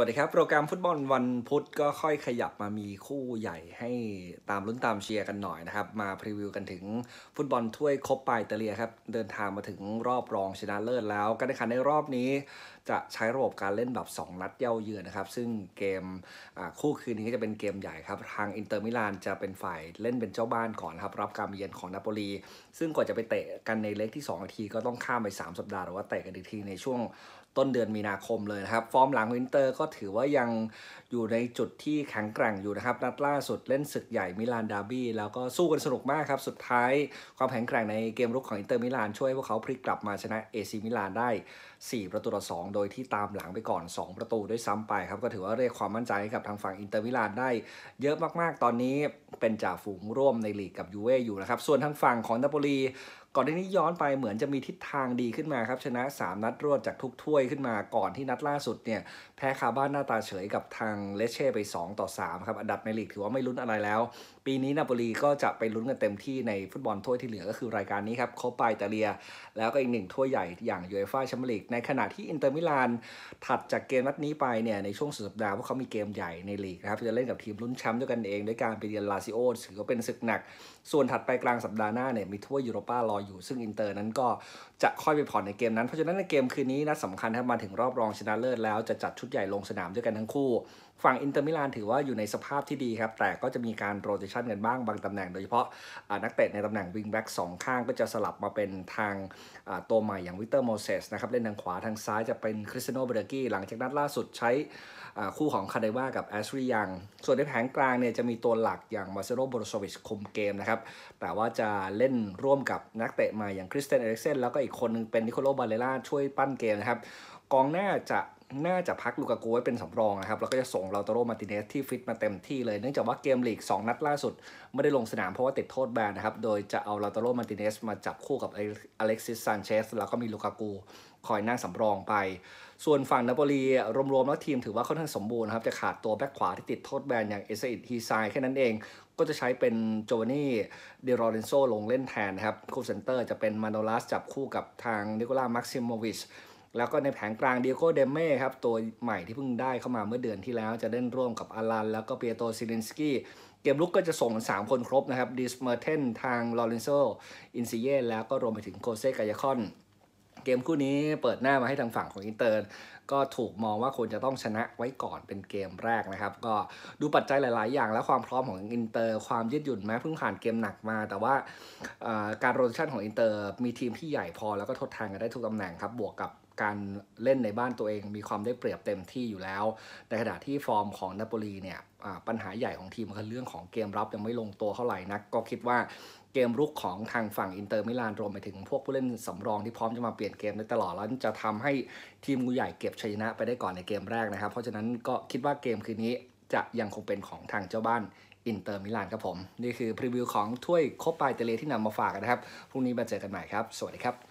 สวัสดีครับ โปรแกรมฟุตบอลวันพุธก็ค่อยขยับมามีคู่ใหญ่ให้ตามลุ้นตามเชียร์กันหน่อยนะครับ มาพรีวิวกันถึงฟุตบอลถ้วยโคปปาอิตาเลียครับ เดินทางมาถึงรอบรองชนะเลิศแล้วการแข่งขันในรอบนี้ จะใช้ระบบการเล่นแบบ 2 นัดเหย้าเยือนนะครับ ซึ่งเกมคู่คืนนี้จะเป็นเกมใหญ่ครับทางอินเตอร์มิลานจะเป็นฝ่ายเล่นเป็นเจ้าบ้านก่อนครับรับการเยือนของนาโปลี ซึ่งกว่าจะไปเตะกันในเลกที่ 2 เนี่ยก็ต้องข้ามไป 3 สัปดาห์หรือว่าเตะกันอีกทีในช่วงต้นเดือนมีนาคมเลยนะครับ ฟอร์มฝั่งอินเตอร์ก็ถือว่ายังอยู่ในจุดที่แข็งแกร่งอยู่นะครับ นัดล่าสุดเล่นศึกใหญ่มิลานดาร์บี้แล้วก็สู้กันสนุกมากครับ สุดท้ายความแข็งแกร่งในเกมรุกของอินเตอร์มิลานช่วยพวกเขาพลิกกลับมาชนะเอซีมิลานได้ 4 ประตูต่อ2โดยที่ตามหลังไปก่อน 2 ประตูด้วยซ้ำไปครับ ก็ถือว่าเรียกความมั่นใจให้กับทางฝั่งอินเตอร์มิลานได้เยอะมากๆ ตอนนี้เป็นจ่าฝูงร่วมในลีกกับยูเว่อยู่นะครับ ส่วนทางฝั่งของนาโปลีก่อนหน้านี้ย้อนไปเหมือนจะมีทิศทางดีขึ้นมาครับชนะ 3 นัดรวดจากทุกถ้วยขึ้นมาก่อนที่นัดล่าสุดเนี่ยแพ้คาบ้านหน้าตาเฉยกับทางเลเช่ไป 2 ต่อ 3 ครับ อันดับในลีกถือว่าไม่ลุ้นอะไรแล้ว ปีนี้นาโปลีก็จะไปลุ้นกันเต็มที่ในฟุตบอลถ้วยที่เหลือก็คือรายการนี้ครับโคปปาอิตาเลีย แล้วก็อีกหนึ่งถ้วยใหญ่อย่างยูเอฟ่าแชมเปี้ยนลีกในขณะที่อินเตอร์มิลานถัดจากเกมนัดนี้ไปเนี่ยในช่วงสุดสัปดาห์พวกเขามีเกมใหญ่ในลีกนะครับจะเล่นกับทีมลุ้นแชมป์ด้วยกันเองด้วยการไปเยือนลาซิโอถือว่าเป็นศึกหนัก ส่วนถัดไปกลางสัปดาห์หน้าเนี่ยมีถ้วยยูโรปารออยู่ ซึ่งอินเตอร์นั้นก็จะค่อยไปผ่อนในเกมนั้น เพราะฉะนั้นในเกมคืนนี้นัดสำคัญถ้ามาถึงรอบรองชนะเลิศแล้วจะจัดชุดใหญ่ลงสนามด้วยกันทั้งคู่ ฝั่งอินเตอร์มิลานถือว่าอยู่ในสภาพที่ดีครับ แต่ก็จะมีการ rotation กันบ้างบางตำแหน่ง โดยเฉพาะนักเตะในตำแหน่งวิงแบ็กสองข้างก็จะสลับมาเป็นทางตัวใหม่อย่างวิคเตอร์โมเสสนะครับเล่นทางขวาทางซ้ายจะเป็นคริสเตียโน บิรากี้หลังจากนัดล่าสุดใช้คู่ของแคนเดรว่ากับแอชลีย์ ยัง ส่วนในแผงกลางเนี่ยจะมีตัวหลักอย่างมาร์เซโล โบรโซวิชคุมเกมนะครับแต่ว่าจะเล่นร่วมกับนักเตะใหม่อย่างคริสเตียนเอริกเซนแล้วก็อีกคนนึงเป็นนิโคโลบาเรลล่าช่วยปั้นเกมนะครับกองหน้าจะ น่าจะพักลูกากูไว้เป็นสำรองนะครับแล้วก็จะส่งเลาตาโรมาร์ติเนซที่ฟิตมาเต็มที่เลย เนื่องจากว่าเกมลีก 2 นัดล่าสุด ไม่ได้ลงสนามเพราะว่าติดโทษแบนนะครับ โดยจะเอาเลาตาโรมาร์ติเนซมาจับคู่กับอเล็กซิสซานเชซแล้วก็มีลูกากูคอยนั่งสำรองไป ส่วนฝั่งนาโปลีรวมๆ แล้วทีมถือว่าค่อนข้างสมบูรณ์ครับ จะขาดตัวแบ็คขวาที่ติดโทษแบนอย่างเอลเซอิดฮีไซแค่นั้นเอง ก็จะใช้เป็นโจวานนี่ ดิ ลอเรนโซลงเล่นแทนนะครับ คู่เซนเตอร์จะเป็นมาโนลาสจับคู่กับทางนิโคลามักซิโมวิช แล้วก็ในแผงกลางดิเอโกเดมเม่ครับตัวใหม่ที่เพิ่งได้เข้ามาเมื่อเดือนที่แล้วจะเล่นร่วมกับอัลลันแล้วก็ปิออเตอร์ ซิลินสกี้เกมรุกก็จะส่ง 3 คนครบนะครับดรีสเมอร์เทนส์ทางลอเรนโซอินซินเย่แล้วก็รวมไปถึงโฆเซกาเยฆอนเกมคู่นี้เปิดหน้ามาให้ทางฝั่งของอินเตอร์ ก็ถูกมองว่าควรจะต้องชนะไว้ก่อนเป็นเกมแรกนะครับ ก็ดูปัจจัยหลาย ๆ อย่าง และความพร้อมของอินเตอร์ ความยืดหยุ่นแม้เพิ่งผ่านเกมหนักมา แต่ว่าการ rotation ของอินเตอร์มีทีมที่ใหญ่พอแล้วก็ทดแทนกันได้ทุกตำแหน่งครับบวกกับ การเล่นในบ้านตัวเอง มีความได้เปรียบเต็มที่อยู่แล้ว ในขณะที่ฟอร์มของนาโปลีเนี่ยปัญหาใหญ่ของทีมคือเรื่องของเกมรับยังไม่ลงตัวเท่าไหร่นัก ก็คิดว่าเกมรุกของทางฝั่งอินเตอร์มิลานรวมไปถึงพวกผู้เล่นสำรองที่พร้อมจะมาเปลี่ยนเกมได้ตลอด แล้วจะทำให้ทีมงูใหญ่เก็บชัยชนะไปได้ก่อนในเกมแรกนะครับ เพราะฉะนั้นก็คิดว่าเกมคืนนี้จะยังคงเป็นของทางเจ้าบ้านอินเตอร์มิลานครับผม นี่คือพรีวิวของถ้วยโคปปาอิตาเลียที่นำมาฝากนะครับ พรุ่งนี้มาเจอกันใหม่ครับ สวัสดีครับ